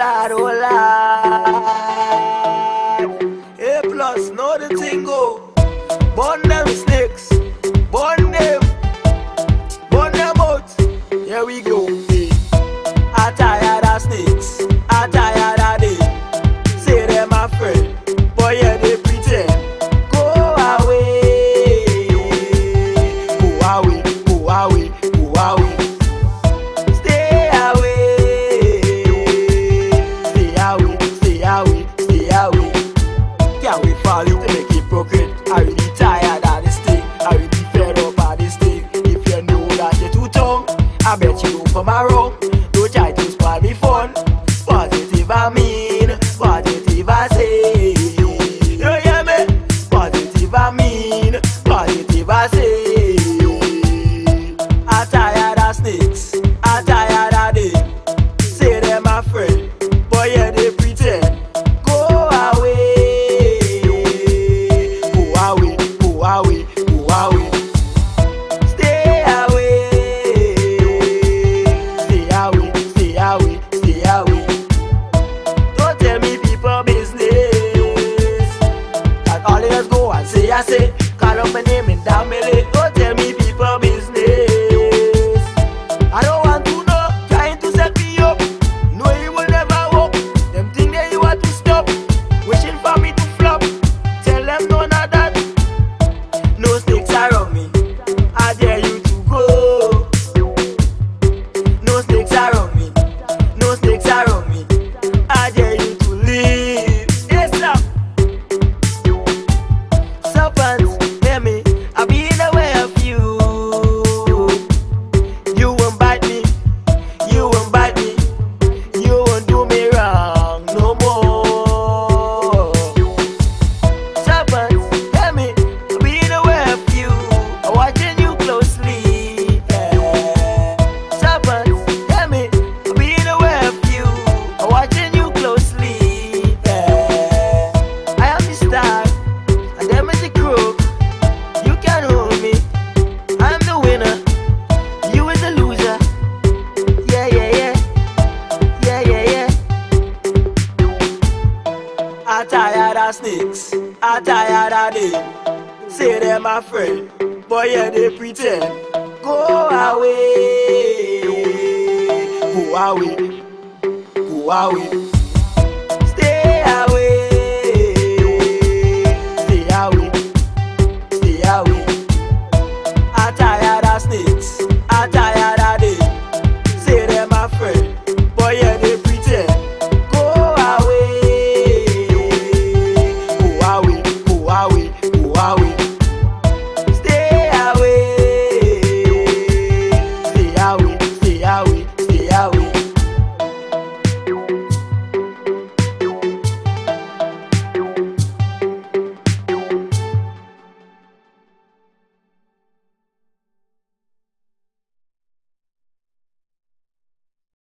rolar, rolar. A plus, know the tingle. Burn them snakes, burn them, burn them out. Here we go. I tired of snakes, I tired. I tired of snakes, I tired of them. Say they're my friend, but yeah, they pretend. Go away, go away, go away.